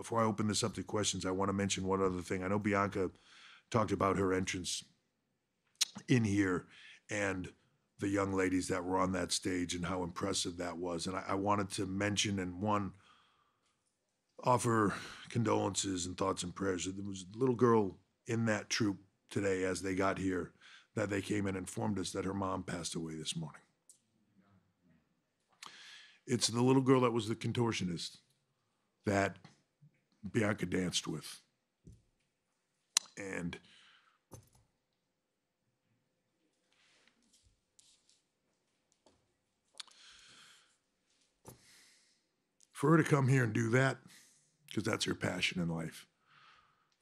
before I open this up to questions, I want to mention one other thing. I know Bianca talked about her entrance in here and the young ladies that were on that stage and how impressive that was. And I, I wanted to mention and one, offer condolences and thoughts and prayers. There was a little girl in that troupe today as they got here that they came and informed us that her mom passed away this morning. It's the little girl that was the contortionist that Bianca danced with. And for her to come here and do that, because that's her passion in life.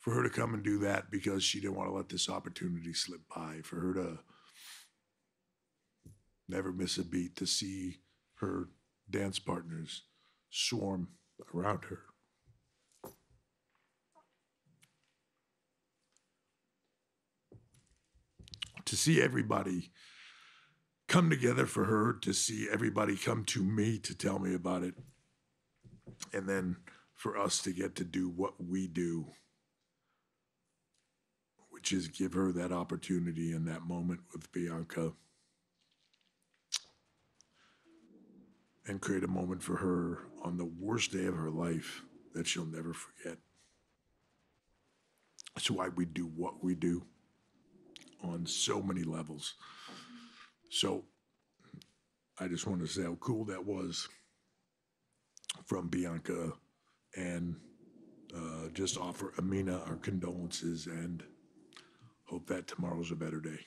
For her to come and do that because she didn't want to let this opportunity slip by. For her to never miss a beat, to see her dance partners swarm around her. See everybody come together for her, to see everybody come to me to tell me about it, and then for us to get to do what we do, which is give her that opportunity in that moment with Bianca and create a moment for her on the worst day of her life that she'll never forget. That's why we do what we do on so many levels. So I just want to say how cool that was from Bianca and uh, just offer Amina our condolences and hope that tomorrow's a better day.